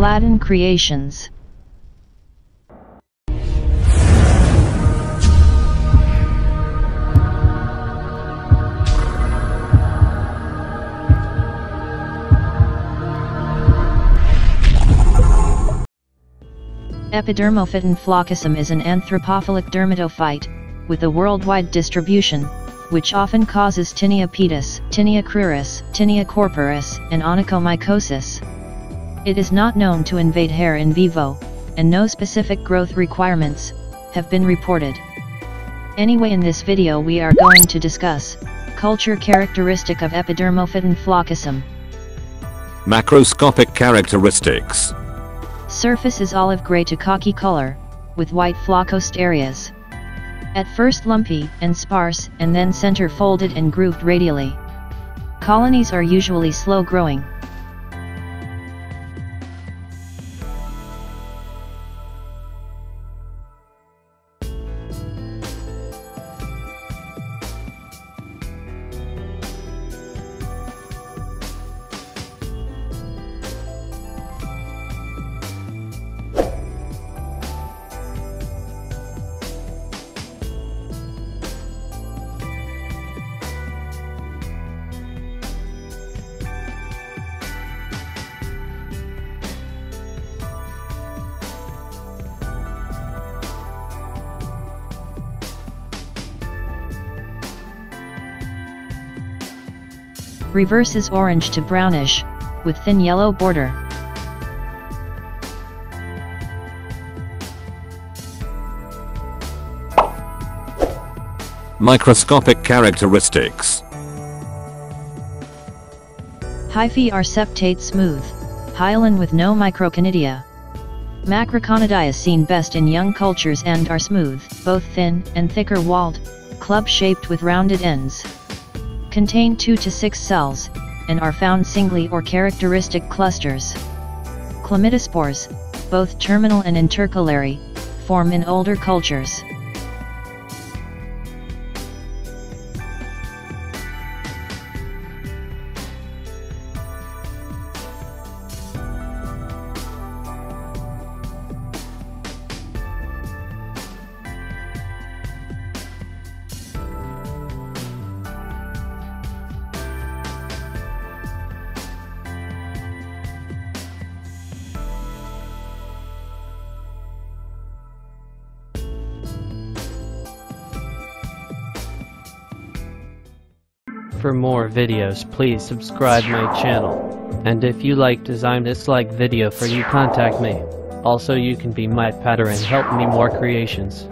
Aladdin Creations. Epidermophyton floccosum is an anthropophilic dermatophyte, with a worldwide distribution, which often causes tinea pedis, tinea cruris, tinea corporis, and onychomycosis. It is not known to invade hair in vivo, and no specific growth requirements have been reported. Anyway in this video we are going to discuss, culture characteristic of Epidermophyton floccosum. Macroscopic characteristics. Surface is olive gray to khaki color, with white floccosed areas. At first lumpy and sparse and then center folded and grooved radially. Colonies are usually slow growing. Reverse is orange to brownish, with thin yellow border. Microscopic characteristics. Hyphae are septate smooth, hyaline with no microconidia. Macroconidia is seen best in young cultures and are smooth, both thin and thicker walled, club-shaped with rounded ends. Contain 2 to 6 cells, and are found singly or characteristic clusters. Chlamydospores, both terminal and intercalary, form in older cultures. For more videos please subscribe my channel. And if you like design this like video for you contact me. Also you can be my pattern and help me more creations.